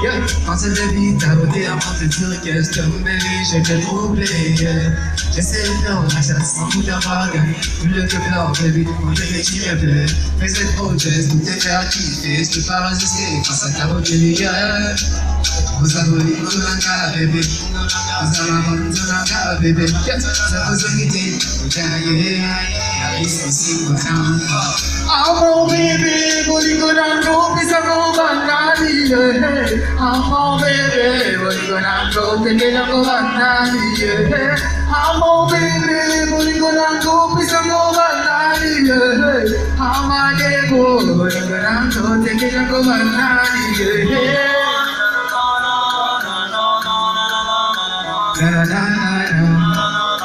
Yeah. Pensez de vie, t'as voté à prendre je te remets, je te troublé. J'essaie de faire, la chasse sans de Plus que baby, le Mais cette est faire kiffer, je peux pas résister face à ta Vous avez voulu la carrière, ah, baby. Vous avez bébé. baby. Ça vous a quitté, vous avez. I won't baby, vous to go Amo baby, what you gonna go? Then they don't go back now, yeah. Amo baby, what you gonna go? Please don't go back now, yeah. Ama debo, what you gonna go? Then they don't go back now, yeah. Na na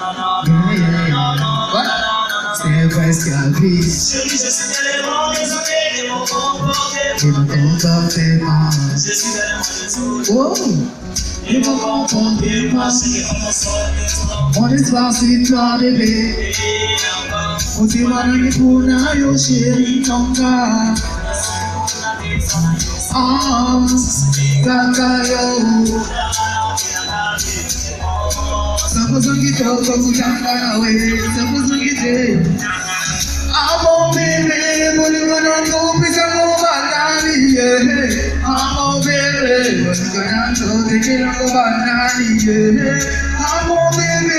na na. What? Step by step, please. o Give a bump up in my Whoa Give a bump up in my On this bossy cloudy bay 어디 말하기 보나요 실던가 아 가까요 서서히 겨우 향하여 geçiyor bana niye Ama bebe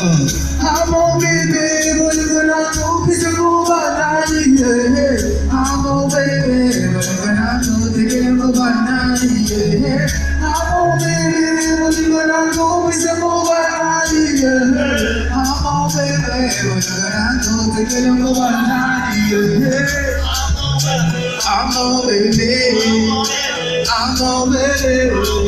I'm on baby, I am on baby, I am on baby.